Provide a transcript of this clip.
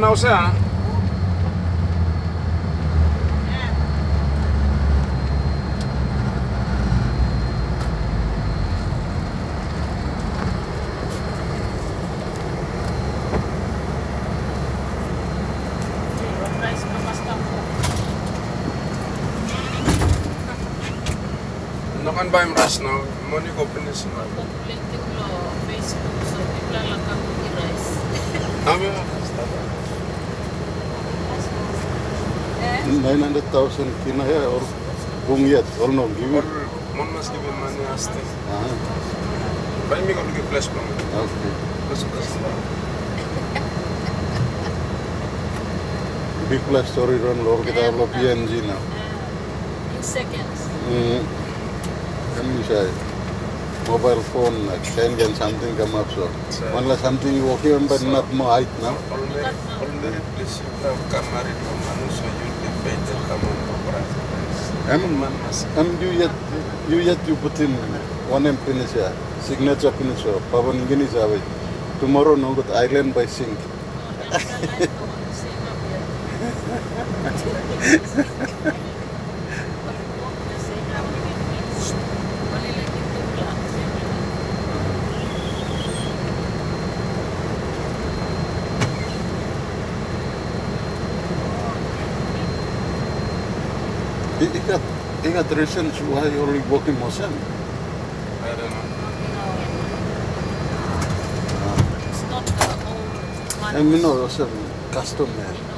Nananaw siya. Nakan ba yung rush na? Muna ko pinis na. Kukulit ko, Facebook, so bigla lang ako. 900.000 Kinder her, or whom yet, no, give it. One must give money, ask them. Ah. Buy me, go to place Big plus story run, Lord, kita lo PNG now. In seconds. Hmm. Kan bisa ya. mobile phone change and something come up. So, unless something you okay, but so not more height now. Only, only this you have come married to Manu, so you'll be paid to come on for price. I'm you yet, you yet you put in one M finish here, signature pin here, Papua New Guinea away. Tomorrow, no but island by sink. ikka ikka tradition chuha yo li boki mosan. I don't know. No. It's not the old. I mean, no, it's custom there.